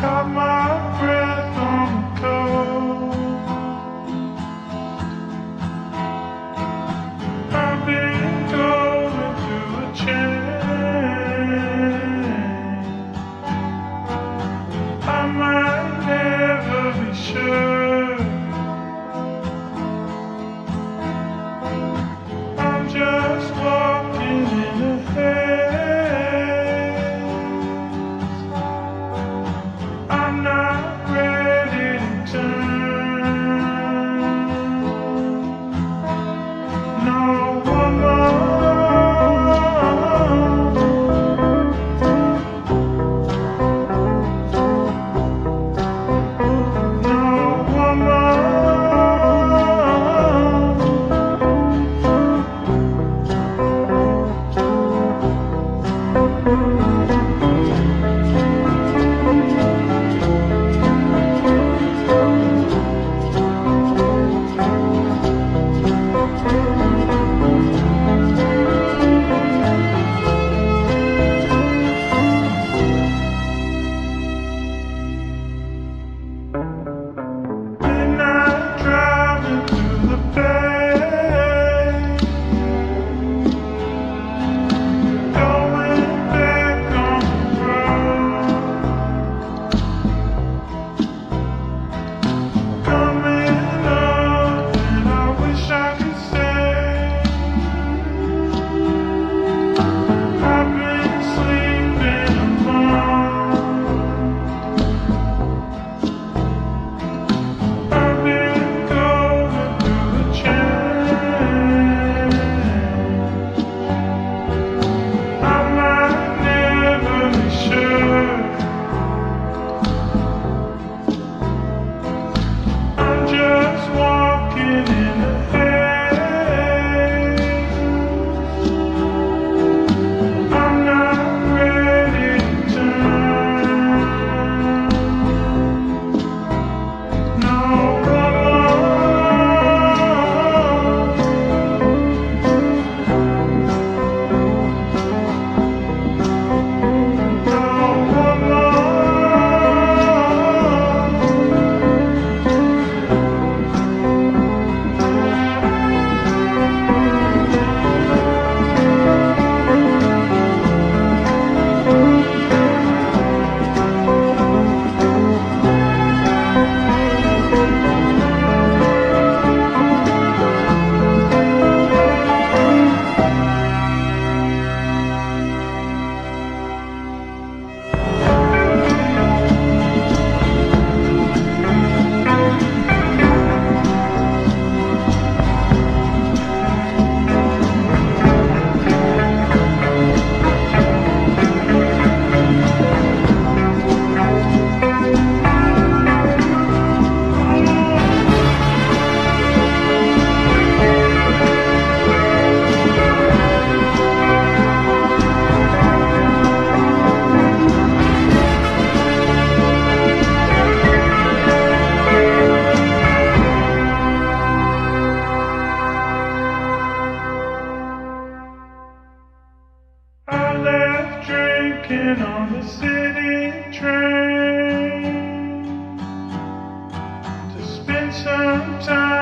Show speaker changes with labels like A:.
A: caught my breath on the coast. Working on the city train To spend some time